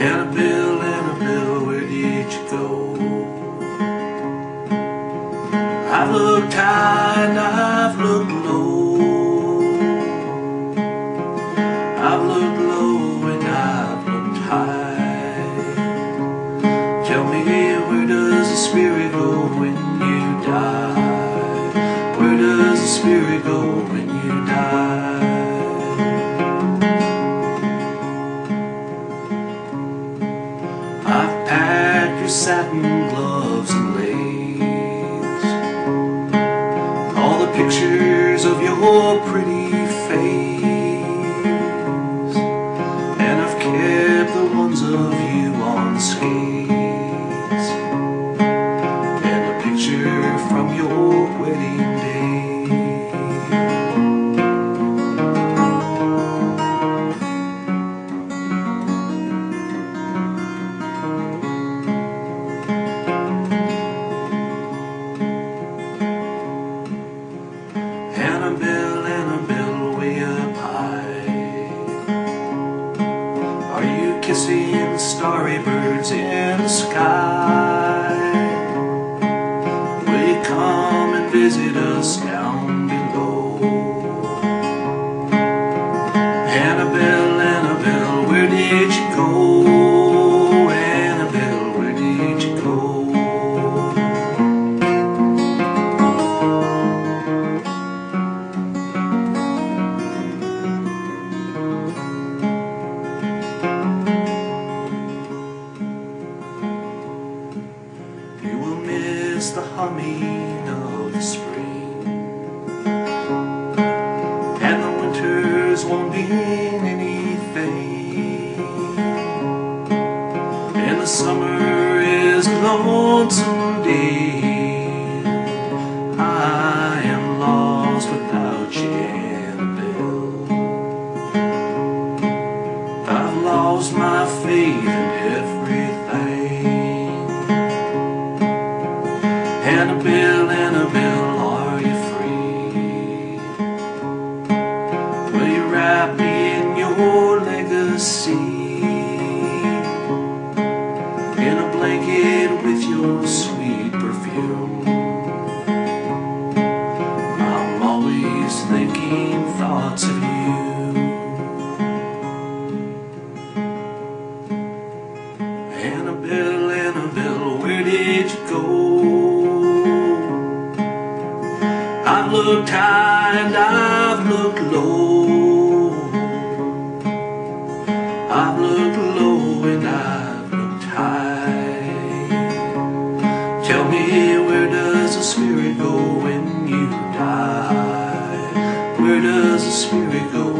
Annabelle, Annabelle, where did you go? I've looked high and I've looked low. Satin gloves and lace. All the pictures of your pretty The starry birds in the sky? Will you come and visit us down of the spring. And the winters won't mean anything. And the summer is a lonesome day I am lost without you, Annabelle I've lost my faith in everything Annabelle, Annabelle, are you free? Will you wrap me in your legacy? In a blanket with your sweet perfume I'm always thinking thoughts of you Annabelle, Annabelle, where did you go? Looked high and I've looked low. I've looked low and I've looked high. Tell me, where does the spirit go when you die? Where does the spirit go